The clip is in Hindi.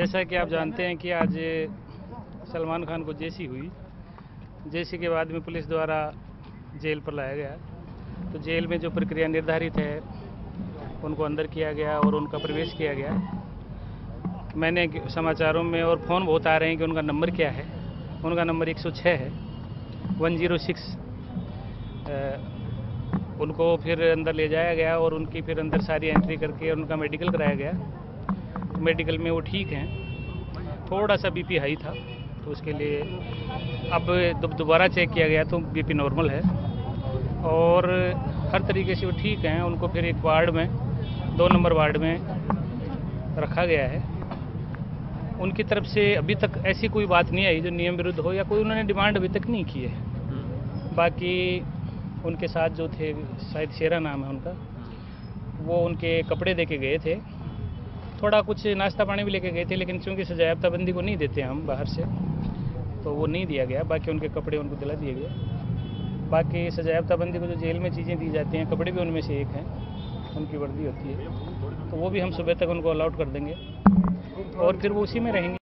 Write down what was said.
जैसा कि आप जानते हैं कि आज सलमान खान को जेसी हुई। जेसी के बाद में पुलिस द्वारा जेल पर लाया गया। तो जेल में जो प्रक्रिया निर्धारित है, उनको अंदर किया गया और उनका प्रवेश किया गया। मैंने समाचारों में और फ़ोन बहुत आ रहे हैं कि उनका नंबर क्या है। उनका नंबर 106 है। 106 उनको फिर अंदर ले जाया गया और उनकी फिर अंदर सारी एंट्री करके उनका मेडिकल कराया गया। मेडिकल में वो ठीक हैं। थोड़ा सा बीपी हाई था तो उसके लिए अब दोबारा चेक किया गया तो बीपी नॉर्मल है। और हर तरीके से वो ठीक हैं, उनको फिर एक वार्ड में, दो नंबर वार्ड में रखा गया है। उनकी तरफ़ से अभी तक ऐसी कोई बात नहीं आई जो नियम विरुद्ध हो या कोई उन्होंने डिमांड अभी तक नहीं की है। बाकी उनके साथ जो थे, शायद शेरा नाम है उनका, वो उनके कपड़े दे के गए थे। थोड़ा कुछ नाश्ता पानी भी लेके गए थे, लेकिन चूँकि सजायाफ्ताबंदी को नहीं देते हम बाहर से तो वो नहीं दिया गया। बाकी उनके कपड़े उनको दिला दिए गए। बाकी सजायाफ्ताबंदी को जो जेल में चीज़ें दी जाती हैं, कपड़े भी उनमें से एक हैं, उनकी वर्दी होती है। तो वो भी हम सुबह तक उनको अलाउट कर देंगे। और फिर वो उसी में रहेंगे।